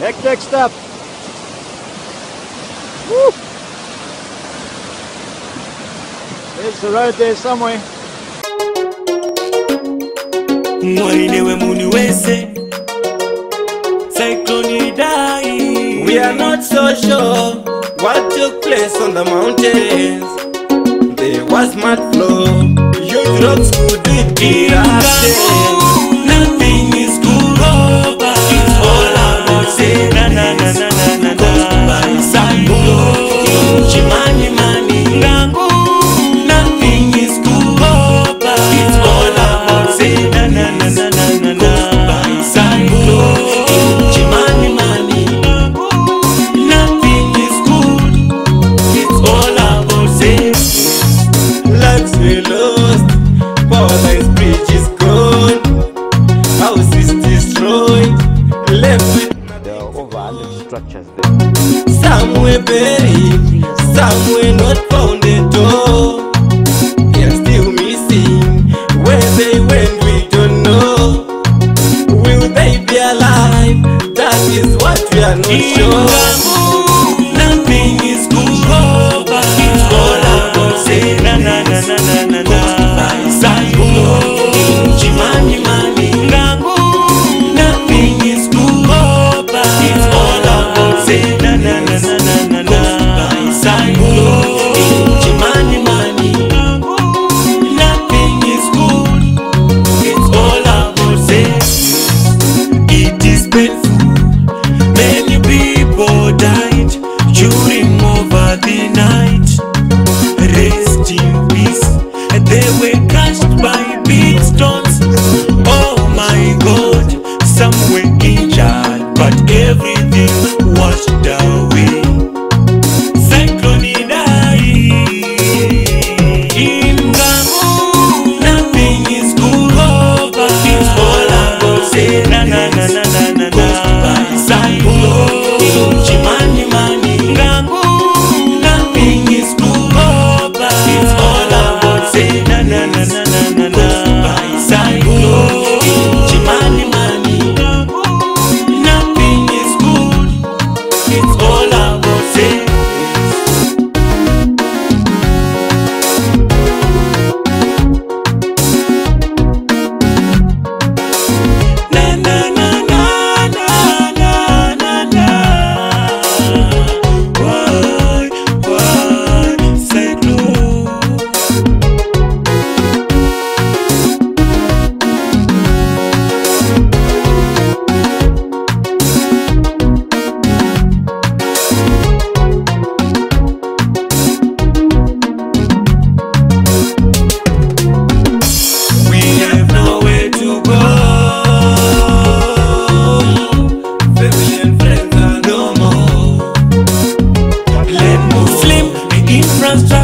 Hectic step. Woo. There's the road there somewhere. mwainewe muni wese cyclone Idai We are not so sure what took place on the mountains. There was mud flow, huge rocks could be erupted. Some were not found at all. They're still missing. Where they went, we don't know. Will they be alive? That is what we are not sure.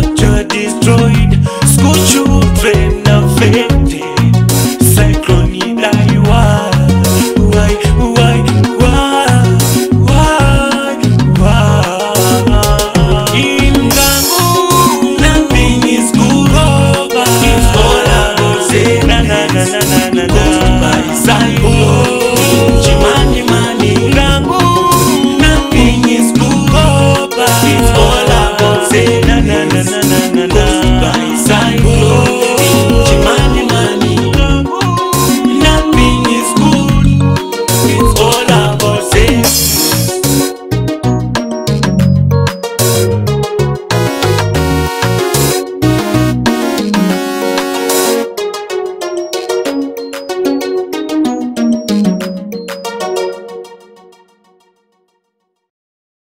culture destroyed, school children are fake.